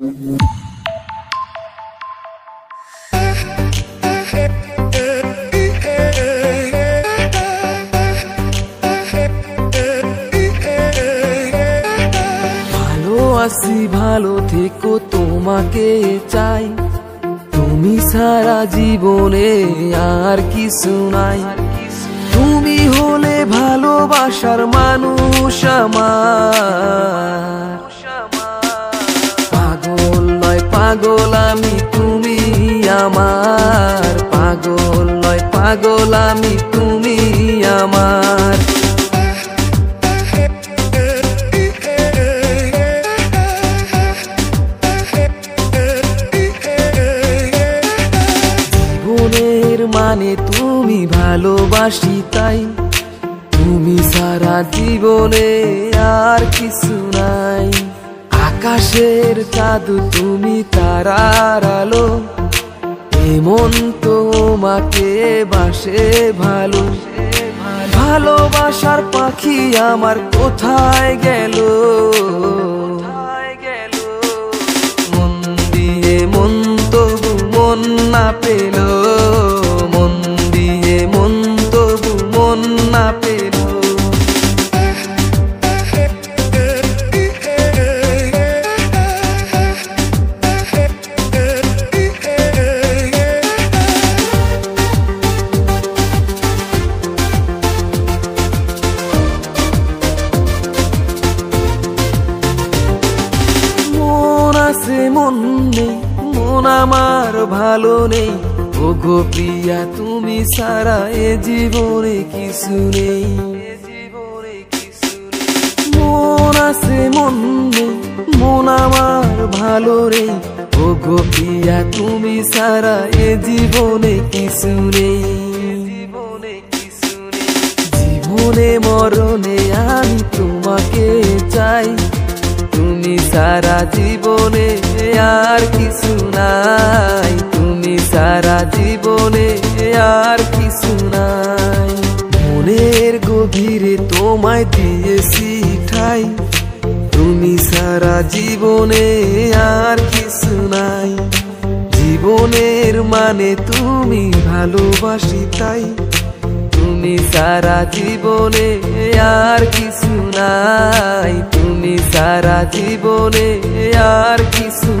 ভালো আছি, ভালো থেকো, তোমাকে চাই। তুমি সারা জীবনে আর কিছু নাই। তুমি হলে ভালোবাসার মানুষ আমার। পাগল আমি, তুমি আমার পাগল নয়। পাগল আমি, তুমি আমার। জীবনের মানে তুমি ভালোবাসি তাই। তুমি সারা জীবনে আর কিছু নাই। আকাশের জাদু তুমি তারার আলো। এমন তোমাকে বাসে ভালো। ভালোবাসার পাখি আমার কোথায় গেল? মন দিয়ে মন তবু মন না পেল। মন দিয়ে মন তবু মন না পেল। মন নেই মন আমার ভালো নেই। ও গো প্রিয়া, তুমি সারা এ জীবনে কিছু নেই। মন আছে মন নেই। মন আমার ভালো নেই। ও গো প্রিয়া, তুমি সারা এ জীবনে কিছু নেই। জীবনে মরণে আমি তোমাকে সারা জীবনে আর কিছু নাই। তুমি সারা জীবনে আর কিছু নাই। মনের গভীরে তোমায় দিয়েছি ঠাই। তুমি সারা জীবনে আর কিছু নাই। জীবনের মানে তুমি ভালোবাসি তাই। তুমি সারা জীবনে আর তুমি সারা জীবনে আর কিছু